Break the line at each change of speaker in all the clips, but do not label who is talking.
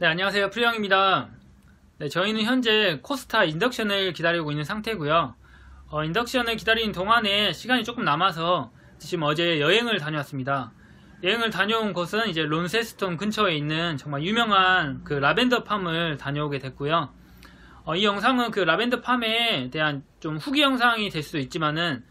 네, 안녕하세요. 프리형입니다. 네, 저희는 현재 코스타 induction을 기다리고 있는 상태고요. 어, induction을 기다리는 동안에 시간이 조금 남아서 지금 어제 여행을 다녀왔습니다. 여행을 다녀온 곳은 이제 론세스톤 근처에 있는 정말 유명한 그 라벤더 farm을 다녀오게 됐고요. 어, 이 영상은 그 라벤더 farm에 대한 좀 후기 영상이 될 수도 있지만은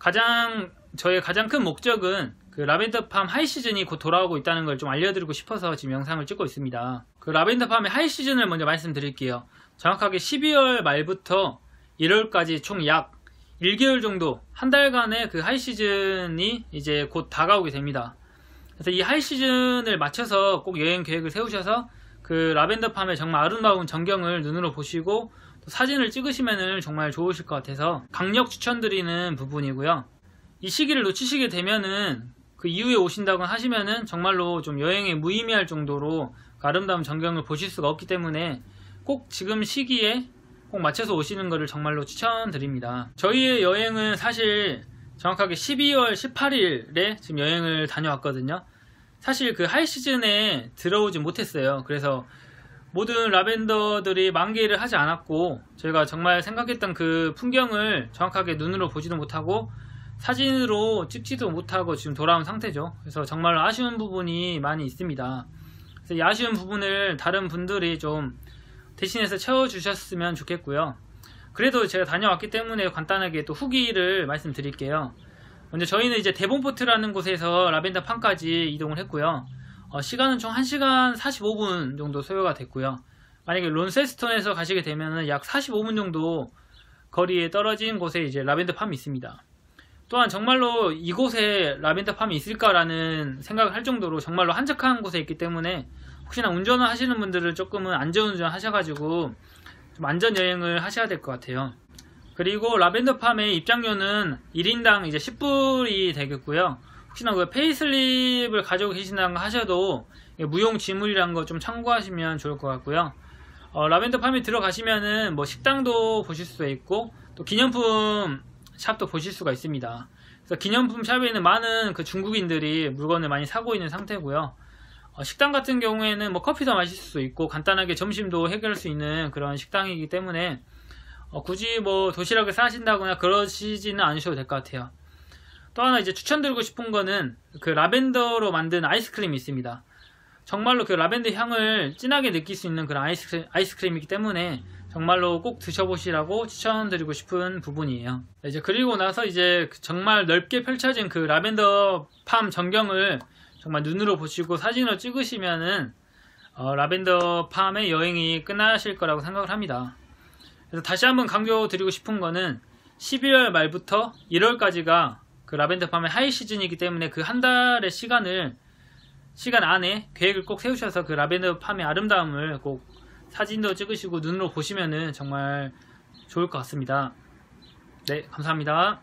가장 저의 가장 큰 목적은 그 라벤더 farm high season이 곧 돌아오고 있다는 걸 좀 알려드리고 싶어서 지금 영상을 찍고 있습니다. 그 라벤더 farm의 high season을 먼저 말씀드릴게요. 정확하게 12월 말부터 1월까지 총 약 1개월 정도, 한 달간의 그 high season이 이제 곧 다가오게 됩니다. 그래서 이 high season을 맞춰서 꼭 여행 계획을 세우셔서 그 라벤더 farm의 정말 아름다운 전경을 눈으로 보시고 또 사진을 찍으시면 정말 좋으실 것 같아서 강력 추천드리는 부분이고요. 이 시기를 놓치시게 되면은 그 이후에 오신다고 하시면은 정말로 좀 여행에 무의미할 정도로 그 아름다운 전경을 보실 수가 없기 때문에 꼭 지금 시기에 꼭 맞춰서 오시는 것을 정말로 추천드립니다. 저희의 여행은 사실 정확하게 12월 18일에 지금 여행을 다녀왔거든요. 사실 그 하이 시즌에 들어오지 못했어요. 그래서 모든 라벤더들이 만개를 하지 않았고 저희가 정말 생각했던 그 풍경을 정확하게 눈으로 보지도 못하고 사진으로 찍지도 못하고 지금 돌아온 상태죠. 그래서 정말 아쉬운 부분이 많이 있습니다. 그래서 이 아쉬운 부분을 다른 분들이 좀 대신해서 채워주셨으면 좋겠고요. 그래도 제가 다녀왔기 때문에 간단하게 또 후기를 말씀드릴게요. 먼저 저희는 이제 대본포트라는 곳에서 라벤더 판까지 이동을 했고요. 어, 시간은 총 1시간 45분 정도 소요가 됐고요. 만약에 론세스톤에서 가시게 되면 약 45분 정도 거리에 떨어진 곳에 이제 라벤더 팜이 있습니다. 또한 정말로 이곳에 라벤더 팜이 있을까라는 생각을 할 정도로 정말로 한적한 곳에 있기 때문에 혹시나 운전을 하시는 분들은 조금은 안전운전 하셔가지고 좀 안전여행을 하셔야 될 것 같아요. 그리고 라벤더 팜의 입장료는 1인당 이제 10불이 되겠고요. 혹시나 그 페이슬립을 가지고 계신다고 하셔도 무용 지물이라는 거좀 참고하시면 좋을 것 같고요. 어, 라벤더 팜에 들어가시면은 뭐 식당도 보실 수 있고 또 기념품 샵도 보실 수가 있습니다. 그래서 기념품 샵에는 많은 그 중국인들이 물건을 많이 사고 있는 상태고요. 어, 식당 같은 경우에는 뭐 커피도 마실 수 있고 간단하게 점심도 해결할 수 있는 그런 식당이기 때문에 어, 굳이 뭐 도시락을 싸신다거나 그러시지는 않으셔도 될 것 같아요. 또 하나 이제 추천드리고 싶은 거는 그 라벤더로 만든 아이스크림이 있습니다. 정말로 그 라벤더 향을 진하게 느낄 수 있는 그런 아이스크림, 아이스크림이기 때문에 정말로 꼭 드셔보시라고 추천드리고 싶은 부분이에요. 이제 그리고 나서 이제 정말 넓게 펼쳐진 그 라벤더 팜 전경을 정말 눈으로 보시고 사진을 찍으시면은 어, 라벤더 farm의 여행이 끝나실 거라고 생각을 합니다. 그래서 다시 한번 강조드리고 싶은 거는 12월 말부터 1월까지가 그 라벤더 farm의 high season이기 때문에 그 한 달의 시간을 시간 안에 계획을 꼭 세우셔서 그 라벤더 farm의 아름다움을 꼭 사진도 찍으시고 눈으로 보시면은 정말 좋을 것 같습니다. 네, 감사합니다.